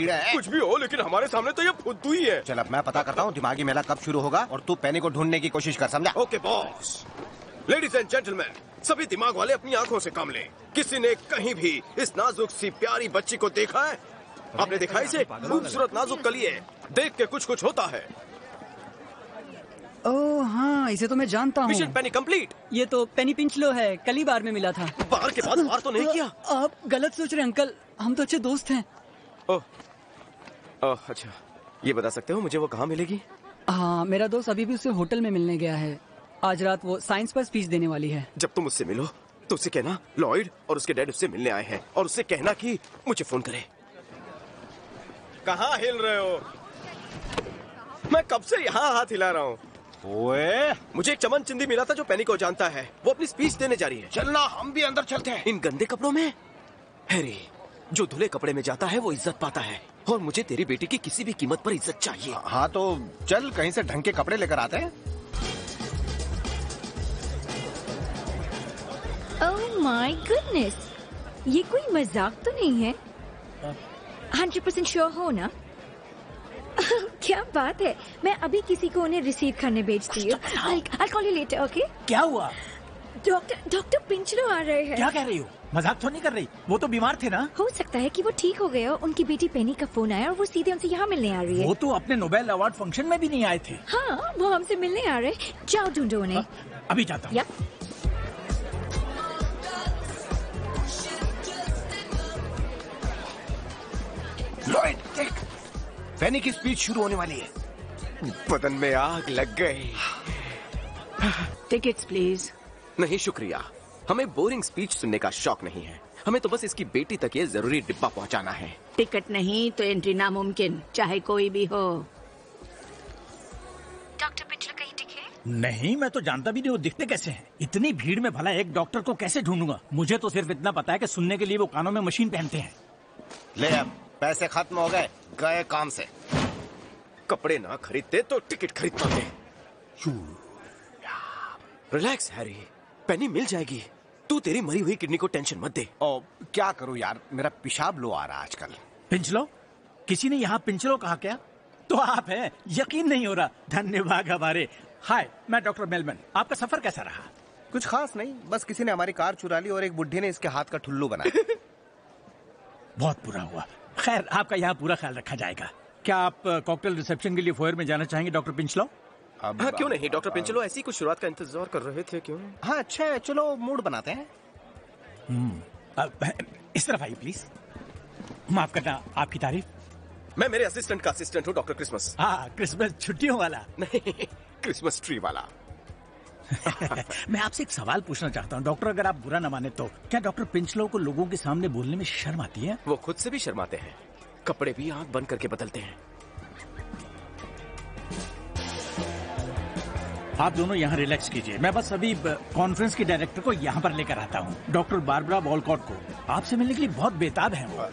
कीड़ा है। कुछ भी हो लेकिन हमारे सामने तो ये फुद्दू ही है। चल अब मैं पता करता हूँ दिमागी मेला कब शुरू होगा और तू पेनी को ढूँढने की कोशिश कर समझा? Okay boss. Ladies and gentleman सभी दिमाग वाले अपनी आँखों से काम लें। किसी ने कहीं भी इस नाजुक सी प्यारी बच्ची को देखा है? आपने देखा इसे? खूबसूरत नाजुक कली है। देख के कुछ कुछ होता है। ओह हाँ इसे तो मैं जानता हूँ। मिशन पेनी कंप्लीट ये तो पेनी पिंचलो है कल ही बार में मिला था। बाहर के बाद बार तो नहीं किया? आप गलत सोच रहे अंकल। हम तो अच्छे दोस्त हैं। ओह अच्छा ये बता सकते हो मुझे वो कहाँ मिलेगी? हाँ मेरा दोस्त अभी भी उसे होटल में मिलने गया है। आज रात वो साइंस पर स्पीच देने वाली है। जब तुम उससे मिलो तो उसे कहना लॉयड और उसके डैड उससे मिलने आए हैं और उससे कहना कि मुझे फ़ोन करे। कहाँ हिल रहे हो? मैं कब से यहाँ हाथ हिला रहा हूँ? ओए। मुझे एक चमन चिंदी मिला था जो पैनी को जानता है। वो अपनी स्पीच देने जा रही है। चलना हम भी अंदर चलते हैं। इन गंदे कपड़ों में? हैरी जो धुले कपड़े में जाता है वो इज़्ज़त पाता है। और मुझे तेरी बेटी की किसी भी कीमत पर इज़्ज़त चाहिए। हाँ तो चल कहीं से ढंग के कपड़े लेकर आते हैं। ओह माय गुडनेस ये कोई मज़ाक तो नहीं है? हंड्रेड परसेंट श्योर हो ना? क्या बात है! मैं अभी किसी को उन्हें रिसीव करने भेजती हूँ। I call you later okay क्या हुआ? डॉक्टर डॉक्टर पिंचलो आ रहे हैं। क्या कह रही हो? मज़ाक तो नहीं कर रही? वो तो बीमार थे ना? हो सकता है कि वो ठीक हो गए और उनकी बेटी पेनी का फ़ोन आया और वो सीधे उनसे यहाँ मिलने आ रही है। वो तो अपने नोबेल अवार्ड फ़ंक्शन में भी नहीं आए थे। हाँ वो हमसे मिलने आ रहे जाओ ढूंढो उन्हें। अभी जाता हूँ। लॉयड देख पेनी की स्पीच शुरू होने वाली है। बदन में आग लग गई। टिकट्स प्लीज़ नहीं शुक्रिया। हमें बोरिंग स्पीच सुनने का शौक नहीं है। हमें तो बस इसकी बेटी तक ये ज़रूरी डिब्बा पहुंचाना है। टिकट नहीं तो एंट्री नामुमकिन चाहे कोई भी हो। डॉक्टर पिंचलो कहीं दिखे? नहीं मैं तो जानता भी नहीं वो दिखते कैसे हैं? इतनी भीड़ में भला एक डॉक्टर को कैसे ढूंढूँगा? मुझे तो सिर्फ़ इतना पता है कि सुनने के लिए वो कानों में मशीन पहनते हैं। ले अब पैसे खत्म हो गए गए काम से। कपड़े ना खरीदते तो टिकट खरीद पाते रिलैक्स हैरी पेनी मिल जाएगी। तू तेरी मरी हुई किडनी को टेंशन मत दे। ओ क्या करूँ यार? मेरा पेशाब लो आ रहा है आजकल। पिंचलो? किसी ने यहाँ पिंचलो कहा क्या? तो आप हैं। यकीन नहीं हो रहा। धन्यवाद हमारे। हाय मैं डॉक्टर मेलमन। आपका सफ़र कैसा रहा? कुछ खास नहीं। बस किसी ने हमारी कार चुरा ली और एक बुढ़ी ने इसके हाथ का ठुल्लू बनाया बहुत बुरा हुआ। खैर आपका यहाँ पूरा ख्याल रखा जाएगा। क्या आप कॉकटेल रिसेप्शन के लिए फोयर में जाना चाहेंगे डॉक्टर पिंचलो? अब हाँ क्यों नहीं? डॉक्टर पिंचलो ऐसी कुछ शुरुआत का इंतज़ार कर रहे थे क्यों? हाँ अच्छा है चलो मूड बनाते हैं। अब, इस तरफ़ आइए प्लीज़ माफ़ करना आपकी तारीफ़। मैं मेरे असिस्टेंट का असिस्टेंट हूँ डॉक्टर क्रिसमस। हाँ क्रिसमस छुट्टियों वाला। नहीं क्रिसमस ट्री वाला। मैं आपसे एक सवाल पूछना चाहता हूँ। डॉक्टर अगर आप बुरा न माने तो क्या डॉक्टर पिंचलो को लोगों के सामने बोलने में शर्म आती है? वो खुद से भी शर्माते हैं। कपड़े भी आँख बंद करके बदलते हैं। आप दोनों यहाँ रिलैक्स कीजिए। मैं बस अभी कॉन्फ्रेंस के डायरेक्टर को यहाँ पर लेकर आता हूँ डॉक्टर बारबरा वॉलकॉट को। आपसे मिलने के लिए बहुत बेताब है वो।